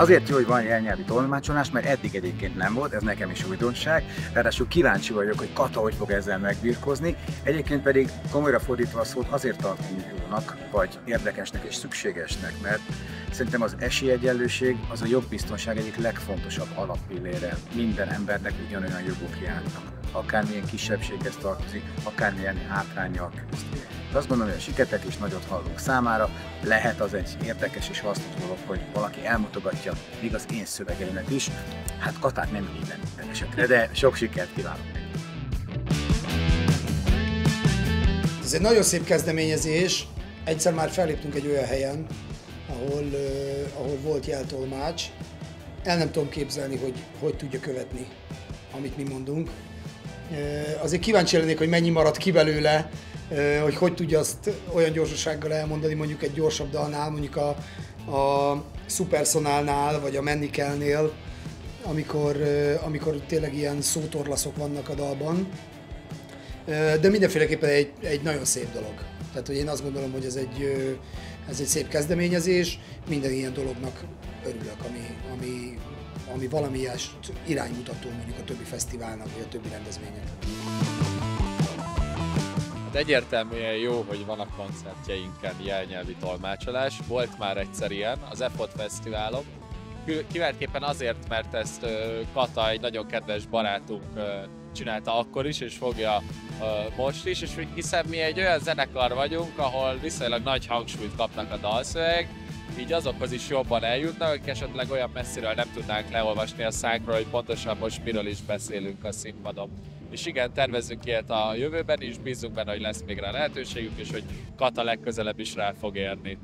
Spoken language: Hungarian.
Azért jó, hogy van jelnyelvi tolmácsolás, mert eddig egyébként nem volt, ez nekem is újdonság. Ráadásul kíváncsi vagyok, hogy Kata hogy fog ezzel megbirkozni. Egyébként pedig komolyra fordítva a szót azért tartom jónak, vagy érdekesnek és szükségesnek, mert szerintem az esélyegyenlőség az a jogbiztonság egyik legfontosabb alappillére. Minden embernek ugyanolyan jogok járnak akármilyen kisebbséghez tartozik, akármilyen hátrányjal küzd. Azt gondolom, hogy a siketek is nagyot hallunk számára, lehet az egy érdekes és hasznos dolog, hogy valaki elmutogatja még az én szövegeimet is. Hát Katát nem minden esetre, de sok sikert kívánok. Ez egy nagyon szép kezdeményezés. Egyszer már felléptünk egy olyan helyen, ahol, uh, ahol volt jeltolmács. El nem tudom képzelni, hogy hogy tudja követni, amit mi mondunk. Uh, azért kíváncsi lennék, hogy mennyi maradt ki belőle, hogy hogy tudja azt olyan gyorsasággal elmondani mondjuk egy gyorsabb dalnál, mondjuk a, a Supersonálnál, vagy a Mennikelnél, amikor, uh, amikor tényleg ilyen szótorlaszok vannak a dalban. De mindenféleképpen egy, egy nagyon szép dolog. Tehát, hogy én azt gondolom, hogy ez egy, ez egy szép kezdeményezés, minden ilyen dolognak örülök, ami, ami, ami valamilyen iránymutató mondjuk a többi fesztiválnak, vagy a többi rendezvénynek. Hát egyértelműen jó, hogy van a koncertjeinken jelnyelvi tolmácsolás. Volt már egyszer ilyen, az EFOT Fesztiválon. Kiváltképpen azért, mert ezt Kata, egy nagyon kedves barátunk csinálta akkor is, és fogja most is, és hiszen mi egy olyan zenekar vagyunk, ahol viszonylag nagy hangsúlyt kapnak a dalszöveg, így azokhoz is jobban eljutnak, akik esetleg olyan messziről nem tudnánk leolvasni a szánkról, hogy pontosan most miről is beszélünk a színpadon. És igen, tervezünk ilyet a jövőben is, bízunk benne, hogy lesz még rá lehetőségük, és hogy Kata legközelebb is rá fog érni.